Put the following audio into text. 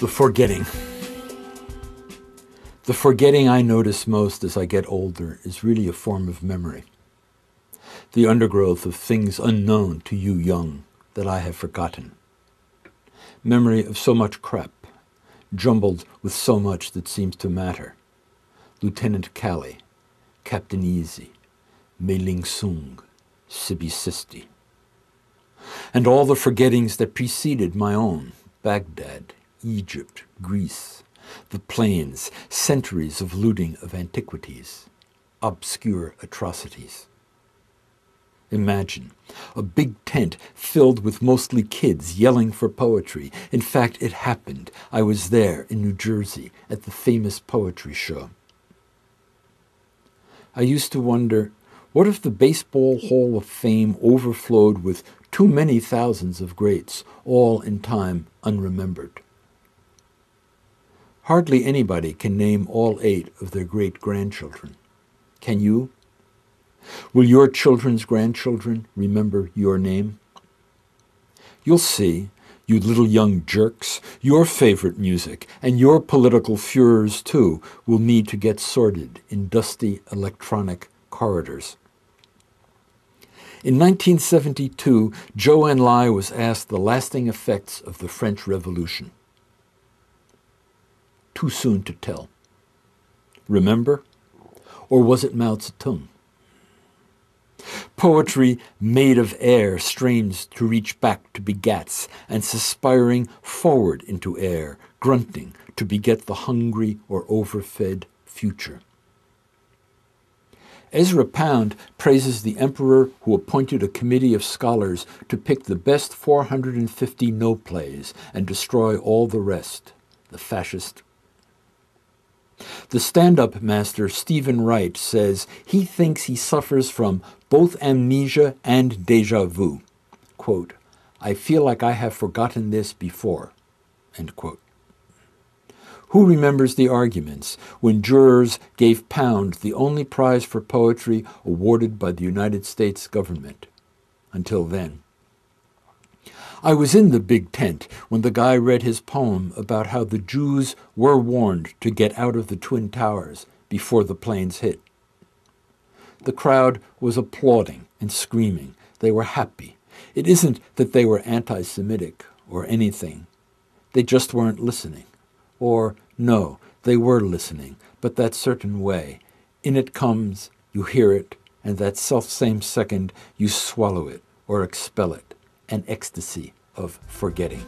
The forgetting. The forgetting I notice most as I get older is really a form of memory. The undergrowth of things unknown to you young that I have forgotten. Memory of so much crap, jumbled with so much that seems to matter. Lieutenant Calley, Captain Easy, Mei Ling Soong, Sibby Sisti. And all the forgettings that preceded my own, Baghdad, Egypt, Greece, the plains, centuries of looting of antiquities, obscure atrocities. Imagine a big tent filled with mostly kids yelling for poetry. In fact, it happened. I was there in New Jersey at the famous poetry show. I used to wonder what if the Baseball Hall of Fame overflowed with too many thousands of greats, all in time unremembered? Hardly anybody can name all eight of their great grandchildren. Can you? Will your children's grandchildren remember your name? You'll see, you little young jerks, your favorite music and your political furors, too, will need to get sorted in dusty electronic corridors. In 1972, Zhou Enlai was asked the lasting effects of the French Revolution too soon to tell. Remember? Or was it Mao Zedong? Poetry made of air strains to reach back to begats, and suspiring forward into air, grunting to beget the hungry or overfed future. Ezra Pound praises the emperor who appointed a committee of scholars to pick the best 450 Noh plays and destroy all the rest, the fascist the stand up master Steven Wright says he thinks he suffers from both amnesia and deja vu. Quote, I feel like I have forgotten this before. End quote. Who remembers the arguments when jurors gave Pound the only prize for poetry awarded by the United States government? Until then. I was in the big tent when the guy read his poem about how the Jews were warned to get out of the Twin Towers before the planes hit. The crowd was applauding and screaming. They were happy. It isn't that they were anti Semitic or anything. They just weren't listening. Or, no, they were listening, but that certain way. In it comes, you hear it, and that self same second you swallow it or expel it an ecstasy of forgetting.